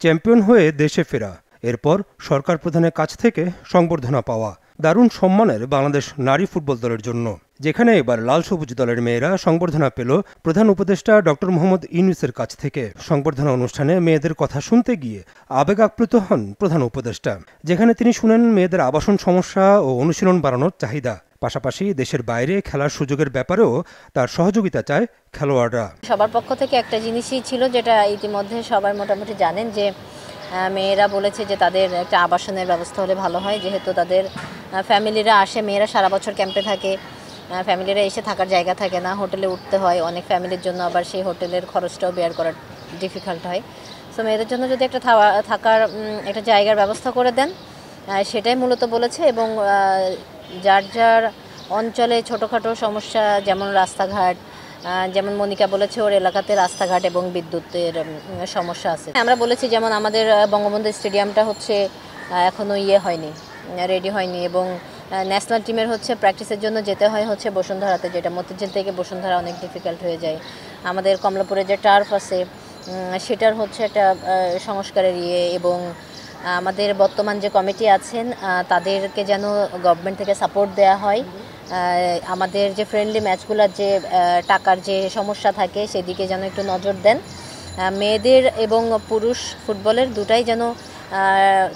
Champion হয়ে দেশে ফেরা। এরপর সরকার প্রধানের কাছ থেকে সংবর্ধনা পাওয়া দারুণ সম্মানের বাংলাদেশ নারী ফুটবল দলের জন্য। যেখানে এবার লাল সবুজ দলের মেয়েরা সংবর্ধনা পেল প্রধান উপদেষ্টা ডক্টর মোহাম্মদ ইউনুসের কাছ থেকে। সংবর্ধনা অনুষ্ঠানে মেয়েদের কথা শুনতে গিয়ে আবেগ আপ্লুত হন প্রধান উপদেষ্টা, যেখানে তিনি শুনেন মেয়েদের আবাসন সমস্যা ও অনুশীলন বাড়ানোর চাহিদা। পাশাপাশি দেশের বাইরে খেলার সুযোগের ব্যাপারেও তার সহযোগিতা চায় খেলোয়াড়রা। সবার পক্ষ থেকে একটা জিনিসই ছিল যেটা ইতিমধ্যে সবাই মোটামুটি জানেন যে মেয়েরা বলেছে যে তাদের একটা আবাসনের ব্যবস্থা হলে ভালো হয়। যেহেতু তাদের ফ্যামিলিরা আসে, মেয়েরা সারা বছর ক্যাম্পে থাকে ফ্যামিলিরা এসে থাকার জায়গা থাকে না, হোটেলে উঠতে হয় অনেক ফ্যামিলির জন্য, আবার সেই হোটেলের খরচটাও বেয়ার করা ডিফিকাল্ট হয়। সো মেয়েদের জন্য যদি একটা থাকার একটা জায়গার ব্যবস্থা করে দেন সেটাই মূলত বলেছে এবং যার যার অঞ্চলে ছোটোখাটো সমস্যা, যেমন রাস্তাঘাট যেমন মনিকা বলেছে, ওর এলাকাতে রাস্তাঘাট এবং বিদ্যুতের সমস্যা আছে। আমরা বলেছি যেমন আমাদের বঙ্গবন্ধু স্টেডিয়ামটা হচ্ছে এখনও ইয়ে হয়নি, রেডি হয়নি এবং ন্যাশনাল টিমের হচ্ছে প্র্যাকটিসের জন্য যেতে হয় হচ্ছে বসুন্ধরাতে, যেটা মতিঝিল থেকে বসুন্ধরা অনেক ডিফিকাল্ট হয়ে যায়। আমাদের কমলাপুরে যে টার্ফ আছে সেটার হচ্ছে একটা সংস্কারের ইয়ে এবং আমাদের বর্তমান যে কমিটি আছেন তাদেরকে যেন গভর্নমেন্ট থেকে সাপোর্ট দেওয়া হয়। আমাদের যে ফ্রেন্ডলি ম্যাচগুলোর যে টাকার যে সমস্যা থাকে সেদিকে যেন একটু নজর দেন। মেয়েদের এবং পুরুষ ফুটবলের দুটাই যেন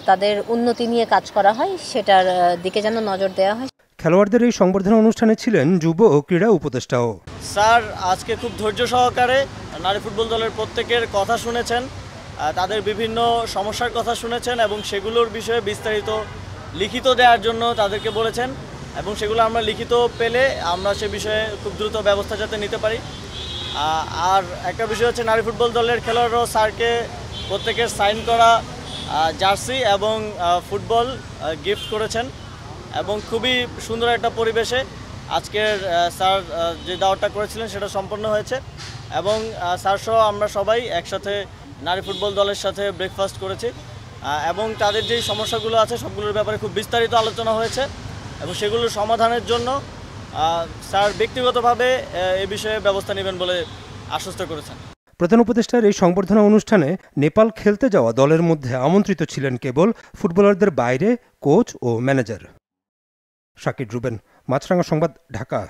তাদের উন্নতি নিয়ে কাজ করা হয় সেটার দিকে যেন নজর দেওয়া হয়। খেলোয়াড়দের এই সংবর্ধনা অনুষ্ঠানে ছিলেন যুব ও ক্রীড়া উপদেষ্টাও। স্যার আজকে খুব ধৈর্য সহকারে নারী ফুটবল দলের প্রত্যেকের কথা শুনেছেন। তাদের বিভিন্ন সমস্যার কথা শুনেছেন এবং সেগুলোর বিষয়ে বিস্তারিত লিখিত দেওয়ার জন্য তাদেরকে বলেছেন এবং সেগুলো আমরা লিখিত পেলে আমরা সে বিষয়ে খুব দ্রুত ব্যবস্থা যাতে নিতে পারি। আর একটা বিষয় হচ্ছে নারী ফুটবল দলের খেলোয়াড়রাও স্যারকে প্রত্যেকের সাইন করা জার্সি এবং ফুটবল গিফট করেছেন এবং খুবই সুন্দর একটা পরিবেশে আজকের স্যার যে দাওয়াতটা করেছিলেন সেটা সম্পন্ন হয়েছে এবং স্যারসহ আমরা সবাই একসাথে নারী ফুটবল দলের সাথে ব্রেকফাস্ট করেছি। এবং তাদের যেই সমস্যাগুলো আছে, সবগুলোর ব্যাপারে খুব বিস্তারিত আলোচনা হয়েছে। এবং সেগুলোর সমাধানের জন্য স্যার ব্যক্তিগতভাবে এ বিষয়ে ব্যবস্থা নেবেন বলে আশ্বস্ত করেছেন। প্রধান উপদেষ্টার এই সংবর্ধনা অনুষ্ঠানে নেপাল খেলতে যাওয়া দলের মধ্যে আমন্ত্রিত ছিলেন কেবল ফুটবলারদের বাইরে কোচ ও ম্যানেজার। শাকির রুবেন মাছরাঙ্গা সংবাদ, ঢাকা।